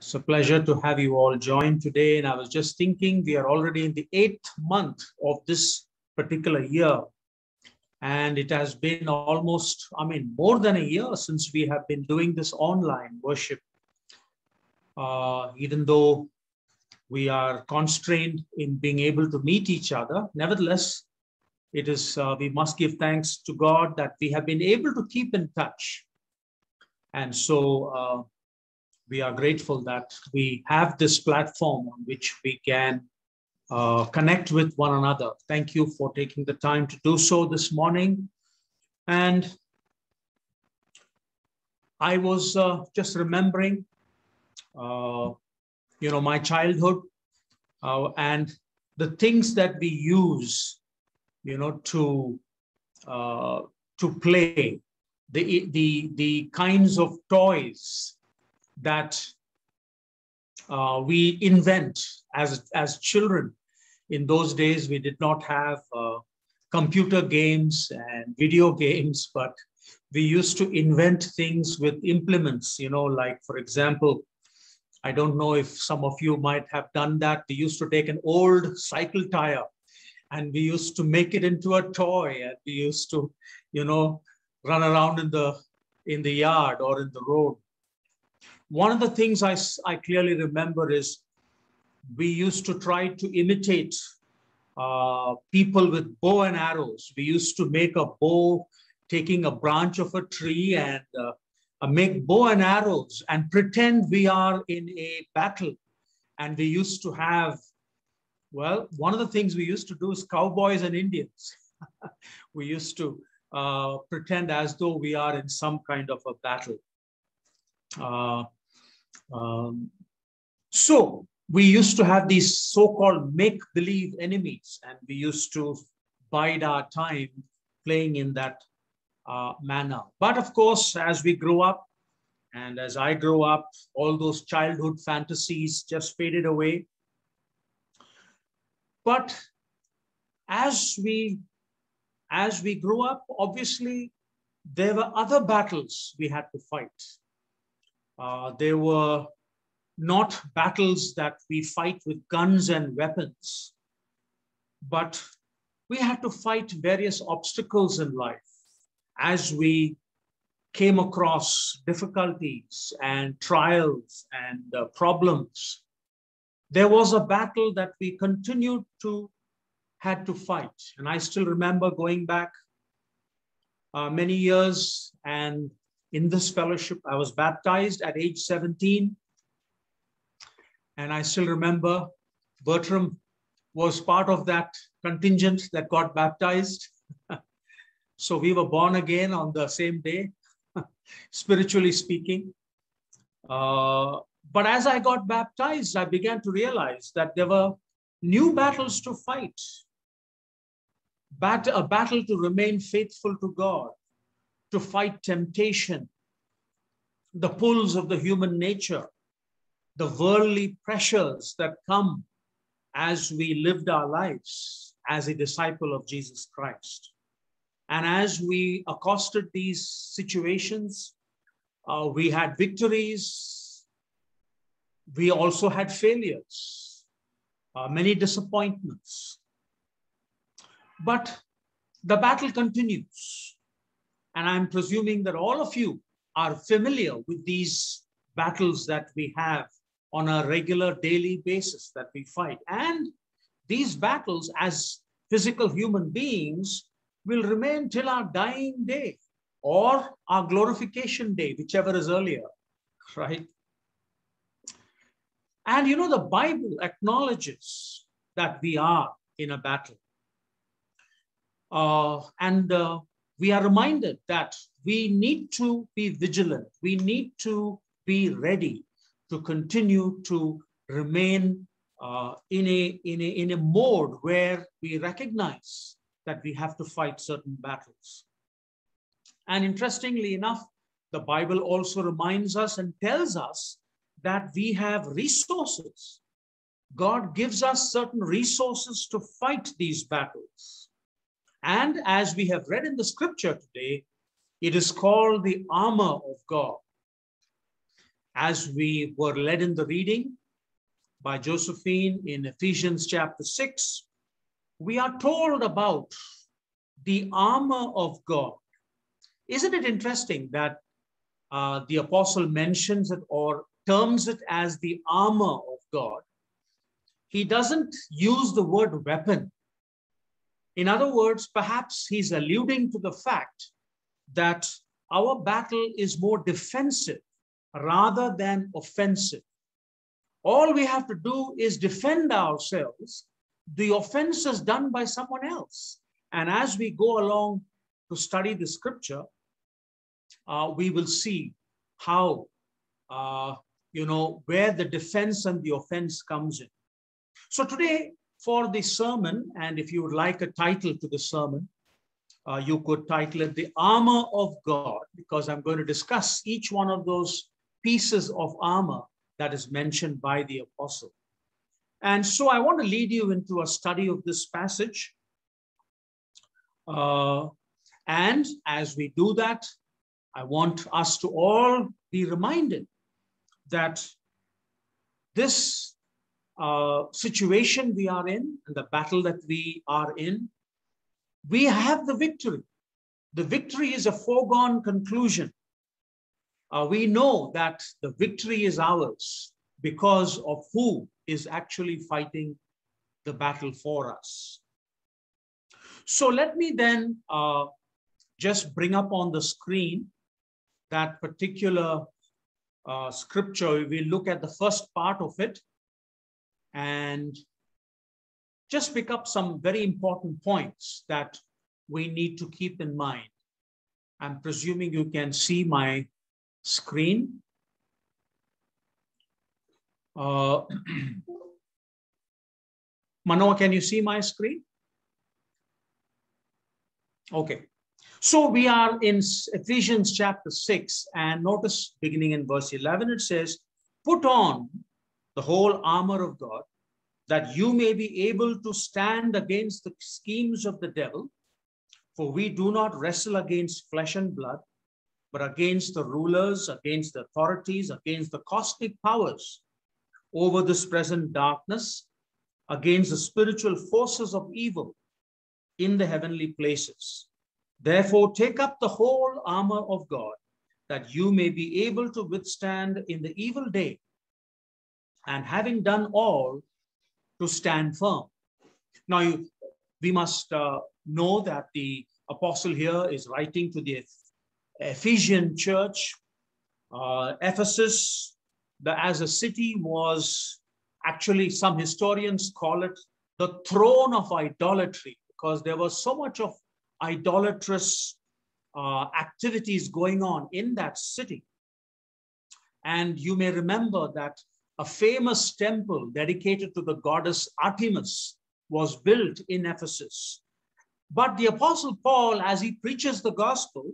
It's a pleasure to have you all join today. And I was just thinking, we are already in the eighth month of this particular year. And it has been almost, I mean, more than a year since we have been doing this online worship. Uh, even though we are constrained in being able to meet each other, nevertheless, it is uh, we must give thanks to God that we have been able to keep in touch. And so uh, we are grateful that we have this platform on which we can uh, connect with one another. Thank you for taking the time to do so this morning. And I was uh, just remembering, uh, you know, my childhood uh, and the things that we use, you know, to uh, to play, the the the kinds of toys that uh, we invent as, as children. In those days, we did not have uh, computer games and video games, but we used to invent things with implements, you know, like, for example, I don't know if some of you might have done that. We used to take an old cycle tire and we used to make it into a toy and we used to, you know, run around in the in the yard or in the road one of the things I, I clearly remember is we used to try to imitate uh, people with bow and arrows. We used to make a bow taking a branch of a tree and uh, uh, make bow and arrows and pretend we are in a battle. And we used to have, well, one of the things we used to do is cowboys and Indians. we used to uh, pretend as though we are in some kind of a battle. Um, so we used to have these so-called make-believe enemies, and we used to bide our time playing in that uh, manner. But of course, as we grew up, and as I grew up, all those childhood fantasies just faded away. But as we as we grew up, obviously there were other battles we had to fight. Uh, there were not battles that we fight with guns and weapons, but we had to fight various obstacles in life as we came across difficulties and trials and uh, problems. There was a battle that we continued to had to fight. And I still remember going back uh, many years and in this fellowship. I was baptized at age 17. And I still remember Bertram was part of that contingent that got baptized. so we were born again on the same day, spiritually speaking. Uh, but as I got baptized, I began to realize that there were new battles to fight. Bat- a battle to remain faithful to God, to fight temptation, the pulls of the human nature, the worldly pressures that come as we lived our lives as a disciple of Jesus Christ. And as we accosted these situations, uh, we had victories, we also had failures, uh, many disappointments. But the battle continues. And I'm presuming that all of you are familiar with these battles that we have on a regular daily basis that we fight. And these battles, as physical human beings, will remain till our dying day or our glorification day, whichever is earlier, right? And you know, the Bible acknowledges that we are in a battle. Uh, and uh, we are reminded that we need to be vigilant. We need to be ready to continue to remain uh, in, a, in, a, in a mode where we recognize that we have to fight certain battles. And interestingly enough, the Bible also reminds us and tells us that we have resources. God gives us certain resources to fight these battles. And as we have read in the scripture today, it is called the armor of God. as we were led in the reading by Josephine in Ephesians chapter 6, we are told about the armor of God. Isn't it interesting that uh, the apostle mentions it or terms it as the armor of God? He doesn't use the word weapon. In other words, perhaps he's alluding to the fact that our battle is more defensive rather than offensive. All we have to do is defend ourselves. The offense is done by someone else. And as we go along to study the scripture, uh, we will see how, uh, you know, where the defense and the offense comes in. So today, for the sermon, and if you would like a title to the sermon, uh, you could title it The Armor of God, because I'm going to discuss each one of those pieces of armor that is mentioned by the apostle. And so I want to lead you into a study of this passage. Uh, and as we do that, I want us to all be reminded that this uh, situation we are in and the battle that we are in, we have the victory. The victory is a foregone conclusion. Uh, we know that the victory is ours because of who is actually fighting the battle for us. So let me then uh, just bring up on the screen that particular uh, scripture. We look at the first part of it and just pick up some very important points that we need to keep in mind. I'm presuming you can see my screen. Uh, Manoa, can you see my screen? Okay. So we are in Ephesians chapter 6, and notice beginning in verse 11, it says, Put on the whole armor of God, that you may be able to stand against the schemes of the devil. For we do not wrestle against flesh and blood, but against the rulers, against the authorities, against the cosmic powers over this present darkness, against the spiritual forces of evil in the heavenly places. Therefore, take up the whole armor of God, that you may be able to withstand in the evil day, and having done all, to stand firm. Now, you, we must uh, know that the apostle here is writing to the Ephesian church. Uh, Ephesus, the, as a city, was actually, some historians call it the throne of idolatry because there was so much of idolatrous uh, activities going on in that city. And you may remember that a famous temple dedicated to the goddess Artemis was built in Ephesus. But the Apostle Paul, as he preaches the gospel,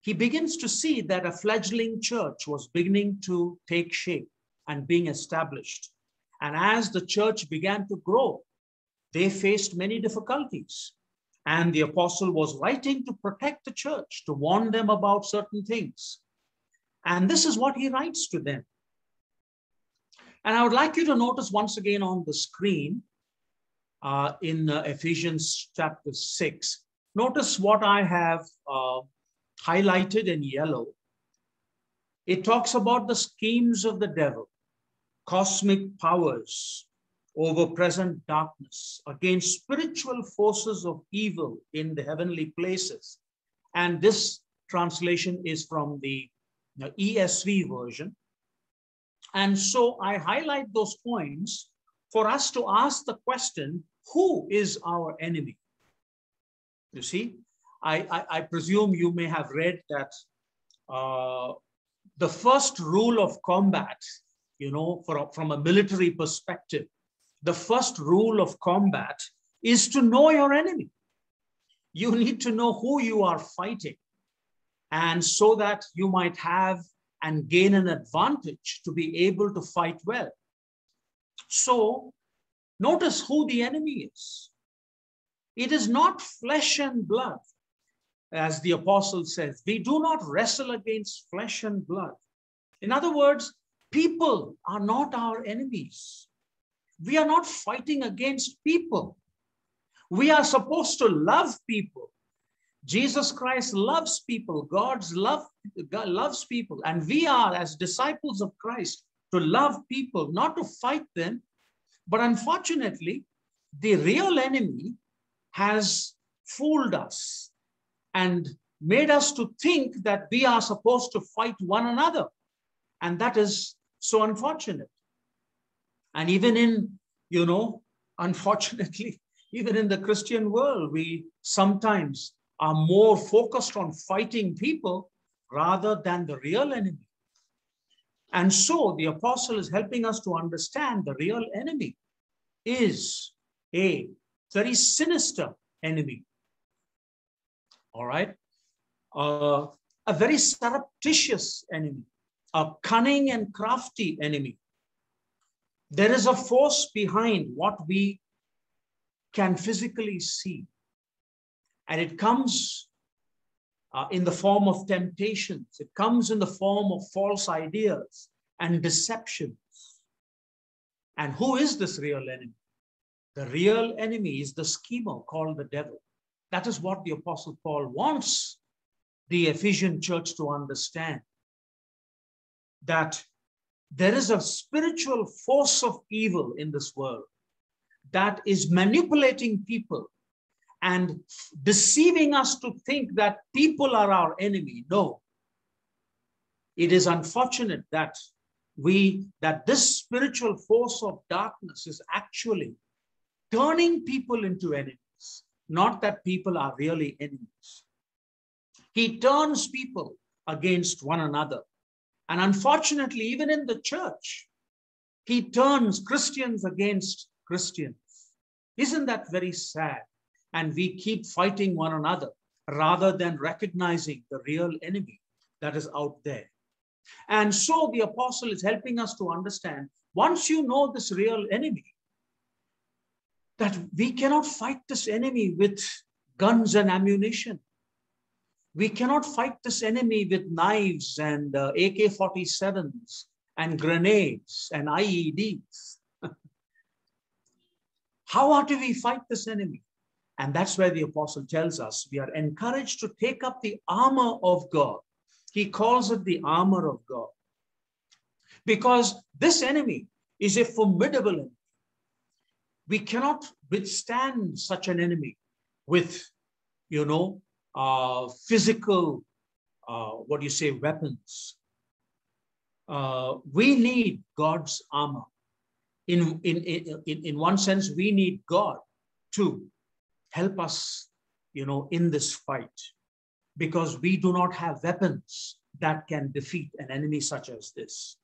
he begins to see that a fledgling church was beginning to take shape and being established. And as the church began to grow, they faced many difficulties. And the apostle was writing to protect the church, to warn them about certain things. And this is what he writes to them. And I would like you to notice once again on the screen uh, in uh, Ephesians chapter 6. Notice what I have uh, highlighted in yellow, it talks about the schemes of the devil, cosmic powers over present darkness, against spiritual forces of evil in the heavenly places. And this translation is from the ESV version. And so I highlight those points for us to ask the question who is our enemy? You see, I, I, I presume you may have read that uh, the first rule of combat, you know, for, from a military perspective, the first rule of combat is to know your enemy. You need to know who you are fighting. And so that you might have and gain an advantage to be able to fight well. So notice who the enemy is. It is not flesh and blood, as the apostle says, we do not wrestle against flesh and blood. In other words, People are not our enemies. We are not fighting against people. We are supposed to love people. Jesus Christ loves people. God's love God loves people. And we are, as disciples of Christ, to love people, not to fight them. But unfortunately, the real enemy has fooled us and made us to think that we are supposed to fight one another. And that is so unfortunate. And even in, you know, unfortunately, even in the Christian world, we sometimes are more focused on fighting people rather than the real enemy. And so the apostle is helping us to understand the real enemy is a very sinister enemy. All right. Uh, a very surreptitious enemy, a cunning and crafty enemy. There is a force behind what we can physically see. And it comes uh, in the form of temptations, it comes in the form of false ideas and deceptions. And who is this real enemy? The real enemy is the schemer called the devil. That is what the Apostle Paul wants the Ephesian church to understand that there is a spiritual force of evil in this world that is manipulating people and deceiving us to think that people are our enemy. No. It is unfortunate that we that this spiritual force of darkness is actually turning people into enemies, not that people are really enemies. He turns people against one another. And unfortunately, even in the church, he turns Christians against Christians. Isn't that very sad? And we keep fighting one another rather than recognizing the real enemy that is out there. And so the apostle is helping us to understand once you know this real enemy, that we cannot fight this enemy with guns and ammunition. We cannot fight this enemy with knives and uh, AK 47s and grenades and IEDs. How do we fight this enemy? And that's where the apostle tells us we are encouraged to take up the armor of God. He calls it the armor of God. Because this enemy is a formidable enemy. We cannot withstand such an enemy with, you know, uh, physical, uh, what do you say, weapons. Uh, we need God's armor. In, in, in, in one sense, we need God to help us, you know, in this fight, because we do not have weapons that can defeat an enemy such as this.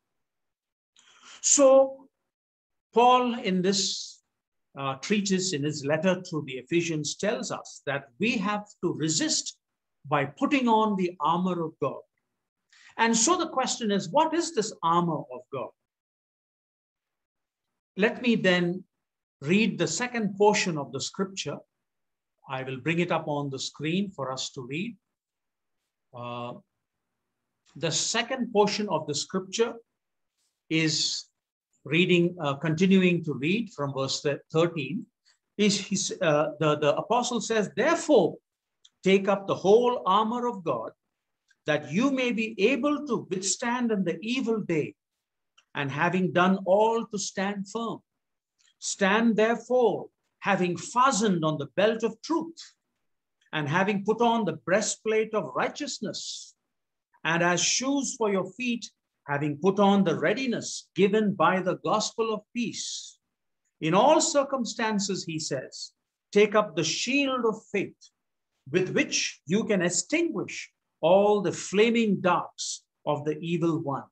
So, Paul, in this uh, treatise, in his letter to the Ephesians, tells us that we have to resist by putting on the armor of God. And so the question is, what is this armor of God? Let me then read the second portion of the scripture I will bring it up on the screen for us to read. Uh, the second portion of the scripture is reading, uh, continuing to read from verse 13. Is uh, the, the apostle says, Therefore, take up the whole armor of God, that you may be able to withstand in the evil day, and having done all to stand firm. Stand therefore having fastened on the belt of truth, and having put on the breastplate of righteousness, and as shoes for your feet, having put on the readiness given by the gospel of peace. In all circumstances, he says, take up the shield of faith with which you can extinguish all the flaming darts of the evil one.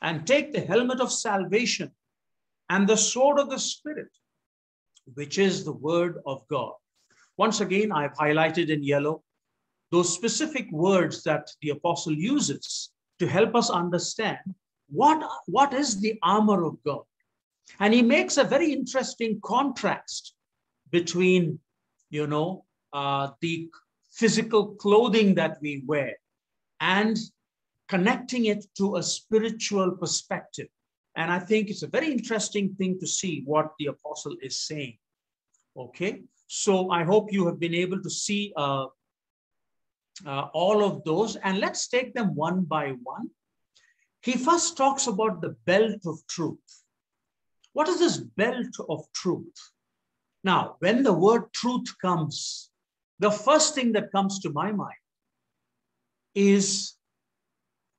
And take the helmet of salvation and the sword of the Spirit, which is the word of God. Once again, I've highlighted in yellow those specific words that the apostle uses to help us understand what, what is the armor of God. And he makes a very interesting contrast between, you know, uh, the physical clothing that we wear and connecting it to a spiritual perspective. And I think it's a very interesting thing to see what the apostle is saying. Okay, so I hope you have been able to see uh, uh, all of those, and let's take them one by one. He first talks about the belt of truth. What is this belt of truth? Now, when the word truth comes, the first thing that comes to my mind is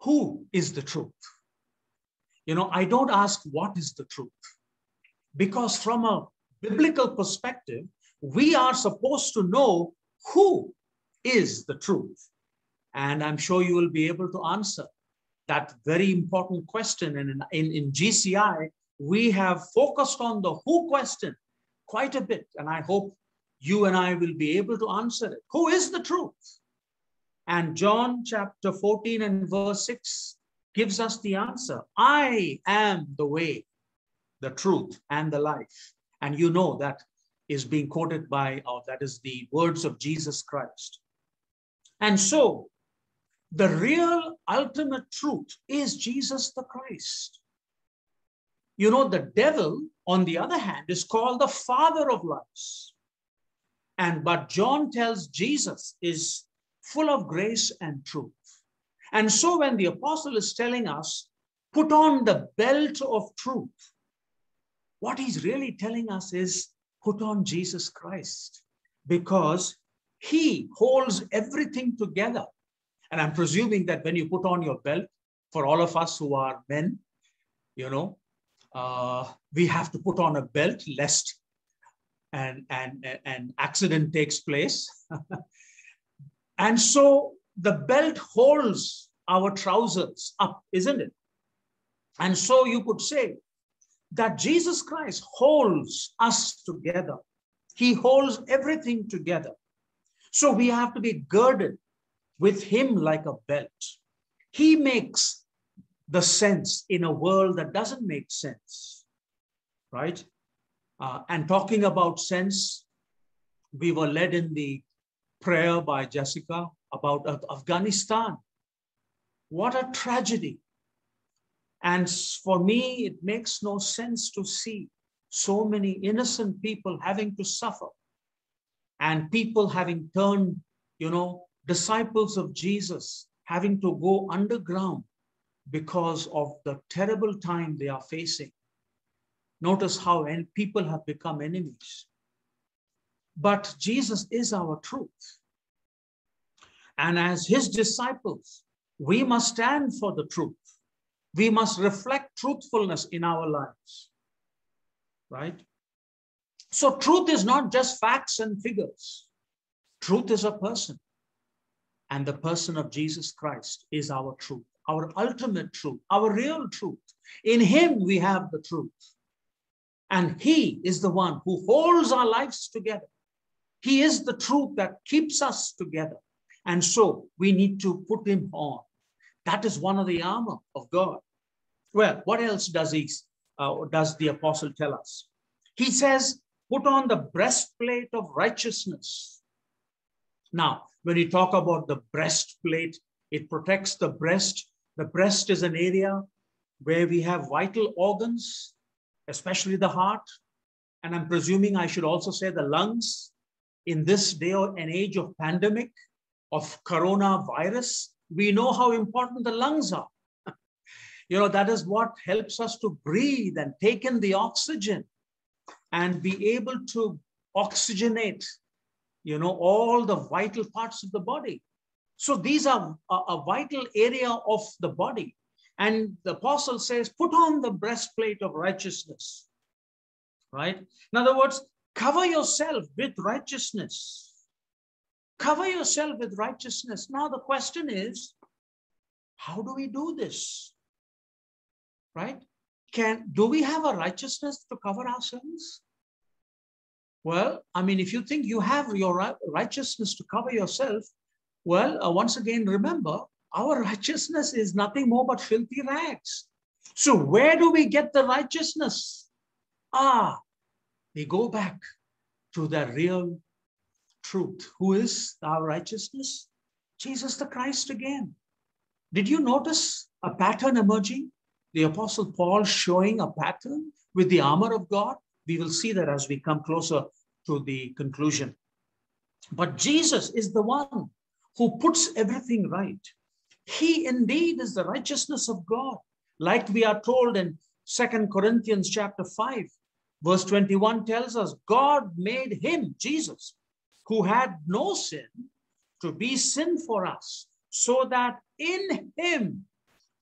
who is the truth? You know, I don't ask what is the truth because from a biblical perspective, we are supposed to know who is the truth. And I'm sure you will be able to answer that very important question. And in, in, in GCI, we have focused on the who question quite a bit. And I hope you and I will be able to answer it. Who is the truth? And John chapter 14 and verse 6 gives us the answer I am the way, the truth, and the life. And you know that is being quoted by, or that is the words of Jesus Christ. And so, the real ultimate truth is Jesus the Christ. You know, the devil, on the other hand, is called the father of lies. And but John tells Jesus is full of grace and truth. And so when the apostle is telling us, put on the belt of truth, what he's really telling us is put on Jesus Christ because he holds everything together. And I'm presuming that when you put on your belt, for all of us who are men, you know, uh, we have to put on a belt lest an, an, an accident takes place. And so the belt holds our trousers up, isn't it? And so you could say that Jesus Christ holds us together. He holds everything together. So we have to be girded with him like a belt. He makes the sense in a world that doesn't make sense, right? Uh, and talking about sense, we were led in the prayer by Jessica about Afghanistan. What a tragedy. And for me, it makes no sense to see so many innocent people having to suffer and people having turned, you know, disciples of Jesus having to go underground because of the terrible time they are facing. Notice how people have become enemies. But Jesus is our truth. And as his disciples, we must stand for the truth. We must reflect truthfulness in our lives. Right? So, truth is not just facts and figures, truth is a person. And the person of Jesus Christ is our truth, our ultimate truth, our real truth. In him, we have the truth. And he is the one who holds our lives together. He is the truth that keeps us together. And so we need to put him on. That is one of the armor of God. Well, what else does he uh, does the apostle tell us? He says, put on the breastplate of righteousness. Now, when you talk about the breastplate, it protects the breast. The breast is an area where we have vital organs, especially the heart. And I'm presuming I should also say the lungs, in this day and age of pandemic, of coronavirus, we know how important the lungs are. you know, that is what helps us to breathe and take in the oxygen and be able to oxygenate, you know, all the vital parts of the body. So these are a, a vital area of the body. And the apostle says, put on the breastplate of righteousness, right? In other words, Cover yourself with righteousness. Cover yourself with righteousness. Now, the question is how do we do this? Right? Can do we have a righteousness to cover ourselves? Well, I mean, if you think you have your righteousness to cover yourself, well, uh, once again, remember, our righteousness is nothing more but filthy rags. So, where do we get the righteousness? Ah, we go back to the real truth. Who is our righteousness? Jesus the Christ again. Did you notice a pattern emerging? The Apostle Paul showing a pattern with the armor of God. We will see that as we come closer to the conclusion. But Jesus is the one who puts everything right. He indeed is the righteousness of God, like we are told in Second Corinthians chapter 5, verse 21 tells us God made him, Jesus, who had no sin, to be sin for us, so that in him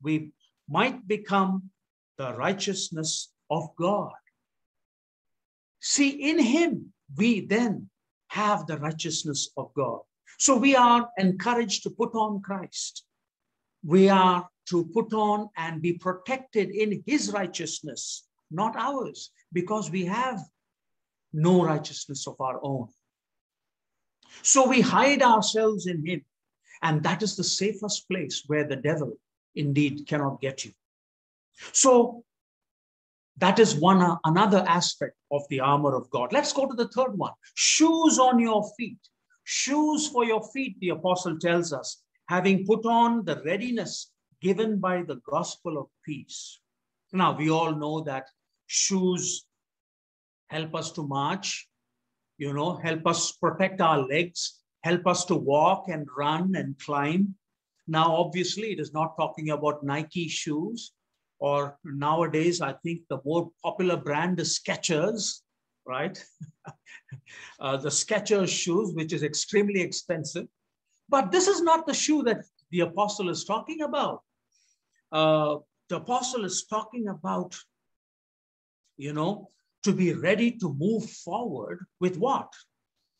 we might become the righteousness of God. See, in him we then have the righteousness of God. So we are encouraged to put on Christ. We are to put on and be protected in his righteousness, not ours, because we have no righteousness of our own. So we hide ourselves in him. And that is the safest place where the devil indeed cannot get you. So that is one uh, another aspect of the armor of God. Let's go to the third one. Shoes on your feet. Shoes for your feet, the apostle tells us, having put on the readiness given by the gospel of peace. Now, we all know that shoes help us to march, you know, help us protect our legs, help us to walk and run and climb. Now, obviously, it is not talking about Nike shoes, or nowadays, I think the more popular brand is Skechers, right? uh, the Skechers shoes, which is extremely expensive. But this is not the shoe that the apostle is talking about. Uh, the apostle is talking about, you know, to be ready to move forward with what?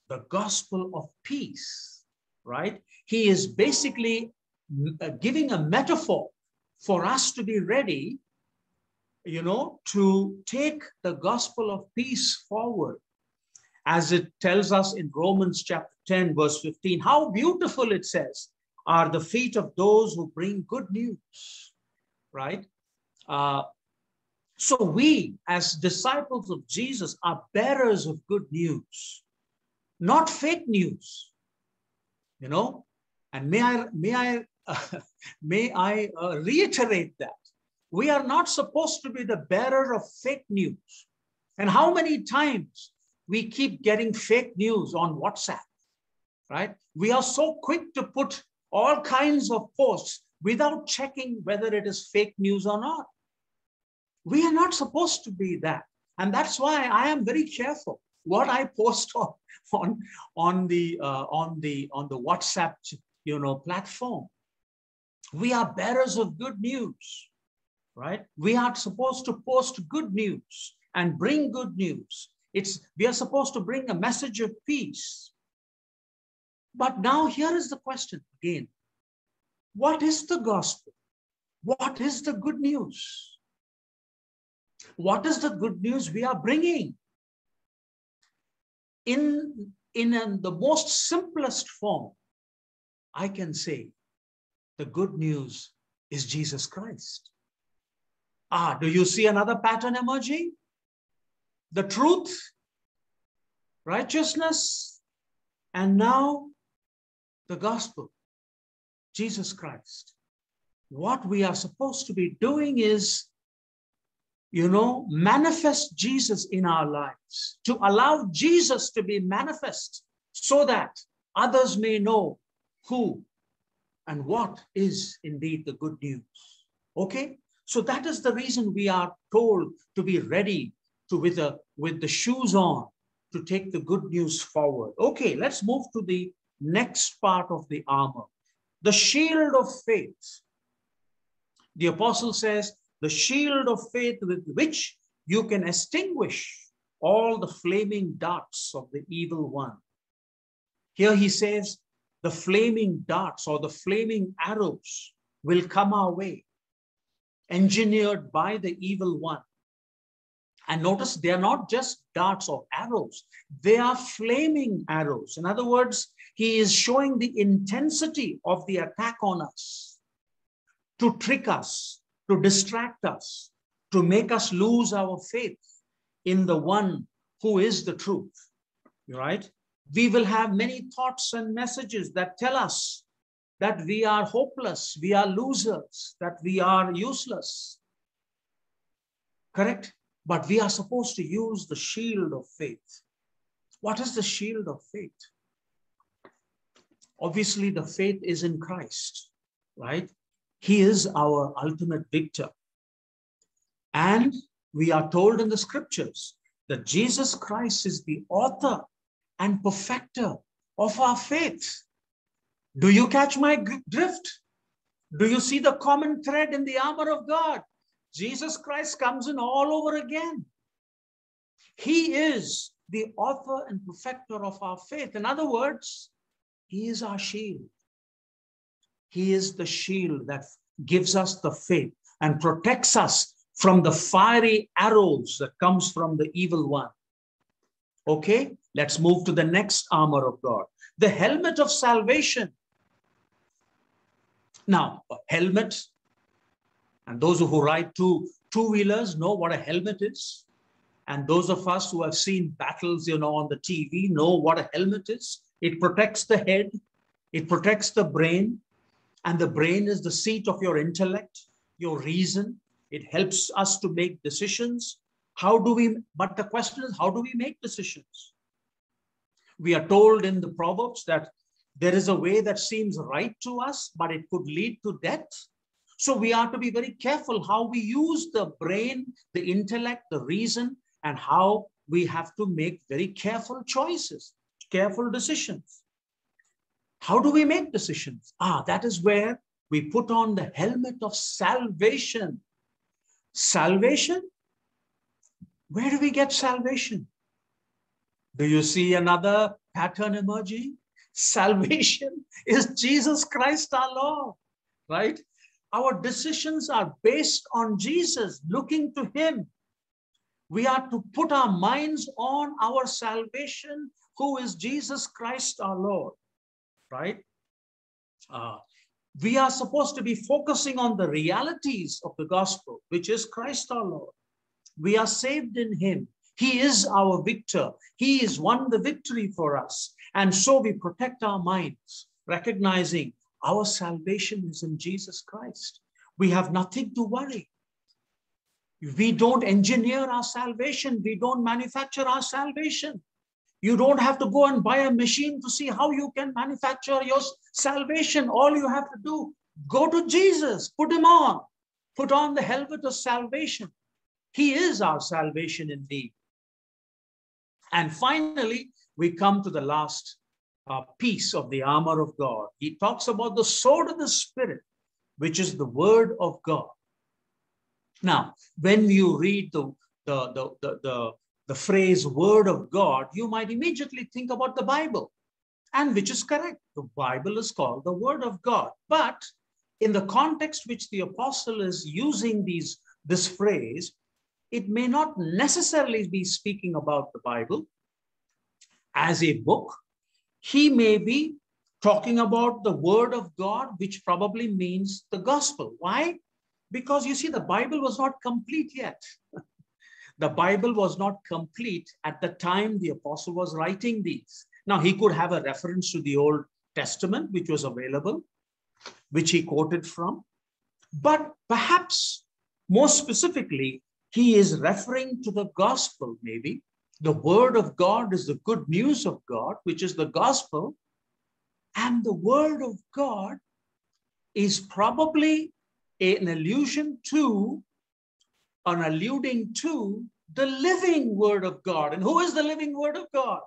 The gospel of peace, right? He is basically uh, giving a metaphor for us to be ready, you know, to take the gospel of peace forward. As it tells us in Romans chapter 10, verse 15, how beautiful it says are the feet of those who bring good news, right? Uh, so we, as disciples of Jesus, are bearers of good news, not fake news. You know, and may I may I uh, may I uh, reiterate that we are not supposed to be the bearer of fake news. And how many times we keep getting fake news on WhatsApp, right? We are so quick to put all kinds of posts without checking whether it is fake news or not. We are not supposed to be that. And that's why I am very careful what I post on, on, on, the, uh, on, the, on the WhatsApp you know, platform. We are bearers of good news, right? We are supposed to post good news and bring good news. It's, we are supposed to bring a message of peace. But now here is the question again. What is the gospel? What is the good news? What is the good news we are bringing? In, in an, the most simplest form, I can say the good news is Jesus Christ. Ah, do you see another pattern emerging? The truth, righteousness, and now the gospel, Jesus Christ. What we are supposed to be doing is you know, manifest Jesus in our lives, to allow Jesus to be manifest so that others may know who and what is indeed the good news. Okay? So that is the reason we are told to be ready to with the with the shoes on to take the good news forward. Okay, let's move to the next part of the armor. The shield of faith. The apostle says, the shield of faith with which you can extinguish all the flaming darts of the evil one. Here he says, the flaming darts or the flaming arrows will come our way, engineered by the evil one. And notice they are not just darts or arrows, they are flaming arrows. In other words, he is showing the intensity of the attack on us to trick us, to distract us, to make us lose our faith in the one who is the truth, right? We will have many thoughts and messages that tell us that we are hopeless, we are losers, that we are useless. Correct? But we are supposed to use the shield of faith. What is the shield of faith? Obviously, the faith is in Christ, right? He is our ultimate victor. And we are told in the scriptures that Jesus Christ is the author and perfecter of our faith. Do you catch my drift? Do you see the common thread in the armor of God? Jesus Christ comes in all over again. He is the author and perfecter of our faith. In other words, He is our shield. He is the shield that gives us the faith and protects us from the fiery arrows that comes from the evil one. Okay, let's move to the next armor of God. The helmet of salvation. Now, helmet, and those who ride two two-wheelers know what a helmet is. And those of us who have seen battles, you know, on the TV know what a helmet is. It protects the head, it protects the brain, and the brain is the seat of your intellect, your reason. It helps us to make decisions. How do we, but the question is, how do we make decisions? We are told in the Proverbs that there is a way that seems right to us, but it could lead to death. So we are to be very careful how we use the brain, the intellect, the reason, and how we have to make very careful choices, careful decisions. How do we make decisions? Ah, that is where we put on the helmet of salvation. Salvation? Where do we get salvation? Do you see another pattern emerging? Salvation is Jesus Christ our Lord, right? Our decisions are based on Jesus, looking to Him. We are to put our minds on our salvation, who is Jesus Christ our Lord right? Uh, we are supposed to be focusing on the realities of the gospel, which is Christ our Lord. We are saved in him. He is our victor. He has won the victory for us. And so we protect our minds, recognizing our salvation is in Jesus Christ. We have nothing to worry. We don't engineer our salvation. We don't manufacture our salvation. You don't have to go and buy a machine to see how you can manufacture your salvation. All you have to do, go to Jesus, put him on, put on the helmet of salvation. He is our salvation indeed. And finally, we come to the last uh, piece of the armor of God. He talks about the sword of the Spirit, which is the word of God. Now, when you read the, the, the, the, the the phrase word of God, you might immediately think about the Bible, and which is correct. The Bible is called the word of God. But in the context which the apostle is using these, this phrase, it may not necessarily be speaking about the Bible as a book. He may be talking about the word of God, which probably means the gospel. Why? Because you see, the Bible was not complete yet. the Bible was not complete at the time the apostle was writing these. Now, he could have a reference to the Old Testament, which was available, which he quoted from. But perhaps more specifically, he is referring to the gospel, maybe. The word of God is the good news of God, which is the gospel. And the word of God is probably an allusion to on alluding to the living word of God. And who is the living word of God?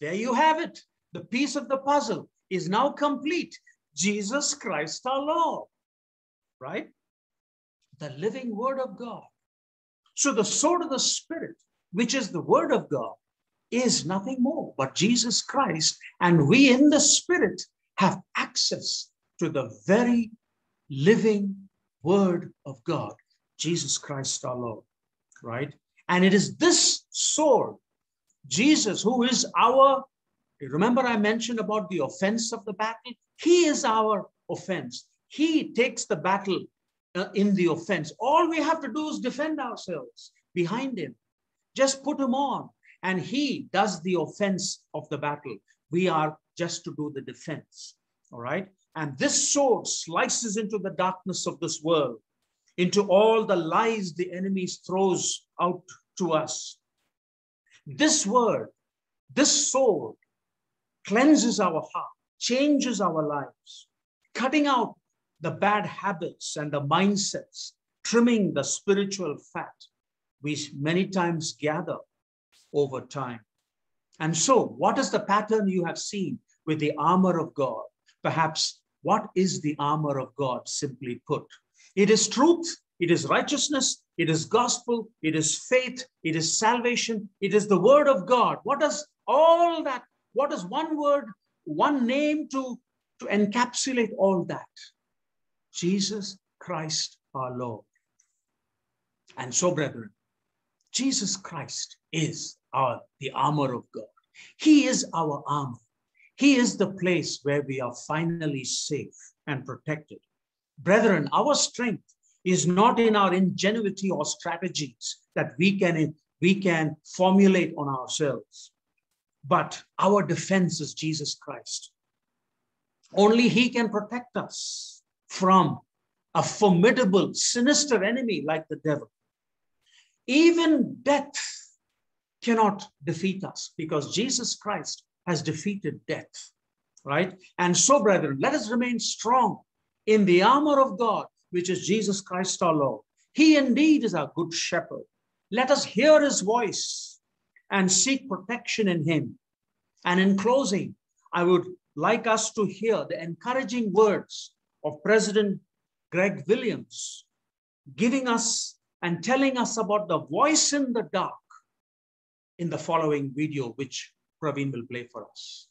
There you have it. The piece of the puzzle is now complete. Jesus Christ our Lord, right? The living word of God. So the sword of the Spirit, which is the word of God, is nothing more but Jesus Christ. And we in the Spirit have access to the very living word of God. Jesus Christ our Lord, right? And it is this sword, Jesus, who is our, remember I mentioned about the offense of the battle? He is our offense. He takes the battle uh, in the offense. All we have to do is defend ourselves behind him. Just put him on, and he does the offense of the battle. We are just to do the defense. All right. And this sword slices into the darkness of this world, into all the lies the enemy throws out to us. This word, this sword cleanses our heart, changes our lives, cutting out the bad habits and the mindsets, trimming the spiritual fat we many times gather over time. And so, what is the pattern you have seen with the armor of God? Perhaps what is the armor of God, simply put? It is truth, it is righteousness, it is gospel, it is faith, it is salvation, it is the word of God. What does all that, what does one word, one name to, to encapsulate all that? Jesus Christ our Lord. And so, brethren, Jesus Christ is our the armor of God. He is our armor. He is the place where we are finally safe and protected. Brethren, our strength is not in our ingenuity or strategies that we can, we can formulate on ourselves, but our defense is Jesus Christ. Only He can protect us from a formidable, sinister enemy like the devil. Even death cannot defeat us because Jesus Christ has defeated death, right? And so, brethren, let us remain strong in the armor of God, which is Jesus Christ our Lord. He indeed is our good shepherd. Let us hear his voice and seek protection in him. And in closing, I would like us to hear the encouraging words of President Greg Williams, giving us and telling us about the voice in the dark in the following video, which Praveen will play for us.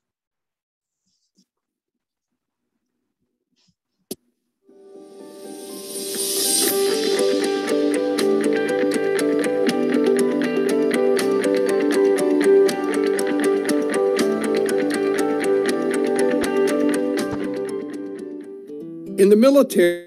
In the military,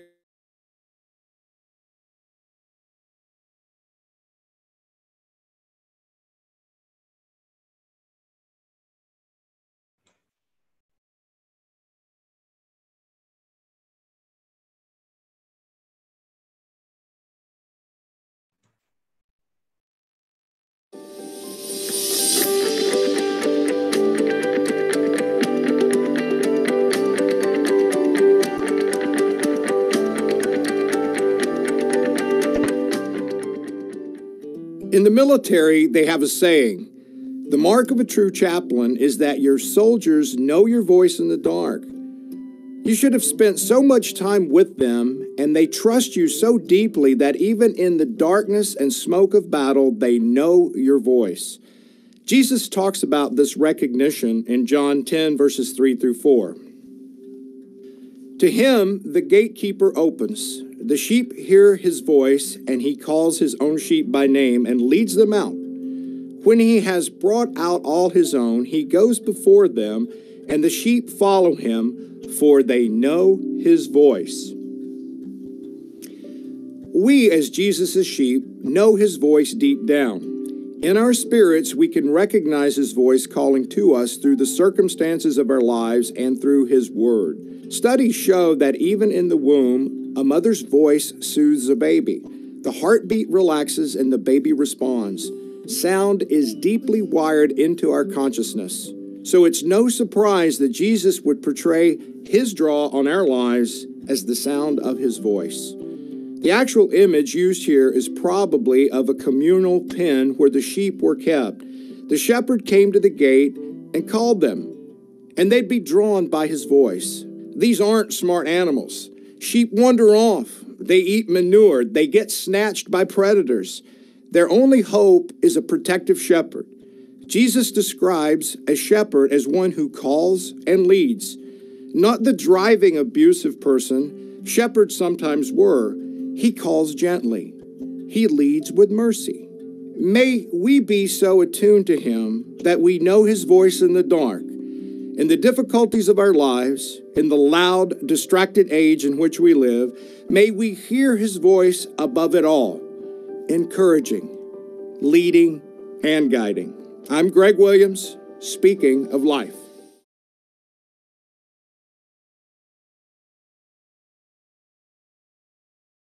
In the military, they have a saying the mark of a true chaplain is that your soldiers know your voice in the dark. You should have spent so much time with them, and they trust you so deeply that even in the darkness and smoke of battle, they know your voice. Jesus talks about this recognition in John 10, verses 3 through 4. To him, the gatekeeper opens. The sheep hear his voice, and he calls his own sheep by name and leads them out. When he has brought out all his own, he goes before them, and the sheep follow him, for they know his voice. We, as Jesus' sheep, know his voice deep down. In our spirits, we can recognize his voice calling to us through the circumstances of our lives and through his word. Studies show that even in the womb, a mother's voice soothes a baby. The heartbeat relaxes and the baby responds. Sound is deeply wired into our consciousness. So it's no surprise that Jesus would portray his draw on our lives as the sound of his voice. The actual image used here is probably of a communal pen where the sheep were kept. The shepherd came to the gate and called them, and they'd be drawn by his voice. These aren't smart animals. Sheep wander off. They eat manure. They get snatched by predators. Their only hope is a protective shepherd. Jesus describes a shepherd as one who calls and leads, not the driving, abusive person shepherds sometimes were. He calls gently, he leads with mercy. May we be so attuned to him that we know his voice in the dark in the difficulties of our lives, in the loud, distracted age in which we live, may we hear his voice above it all, encouraging, leading, and guiding. I'm Greg Williams, speaking of life.